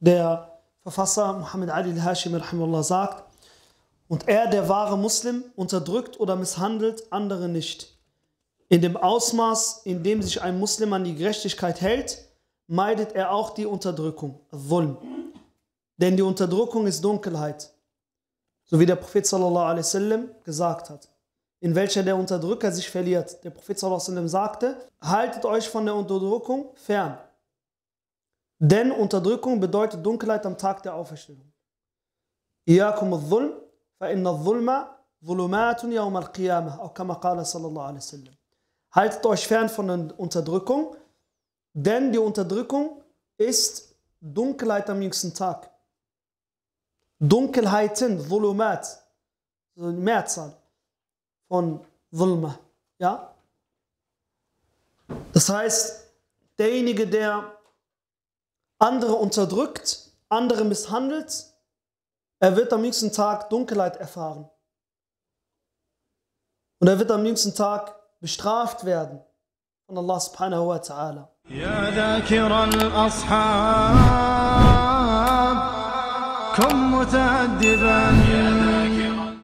Der Verfasser Muhammad Ali rahimahullah sagt, und er, der wahre Muslim, unterdrückt oder misshandelt andere nicht. In dem Ausmaß, in dem sich ein Muslim an die Gerechtigkeit hält, meidet er auch die Unterdrückung, Dhulm. Denn die Unterdrückung ist Dunkelheit. So wie der Prophet sallallahu alaihi wasallam gesagt hat, in welcher der Unterdrücker sich verliert. Der Prophet sallallahu alaihi wasallam sagte, haltet euch von der Unterdrückung fern. Denn Unterdrückung bedeutet Dunkelheit am Tag der Auferstehung. Iyakum al-Dhulm, fa inna al-Dhulma ظلمات يوم القيامة أو كما قال صلى الله عليه وسلم Haltet euch fern von der Unterdrückung, denn die Unterdrückung ist Dunkelheit am jüngsten Tag. Dunkelheiten, Volumat, also die Mehrzahl von Zulma. Ja? Das heißt, derjenige, der andere unterdrückt, andere misshandelt, er wird am nächsten Tag Dunkelheit erfahren. Und er wird am nächsten Tag bestraft werden von Allah subhanahu wa ta'ala. يا ذاكر الأصحاب كن متأدبا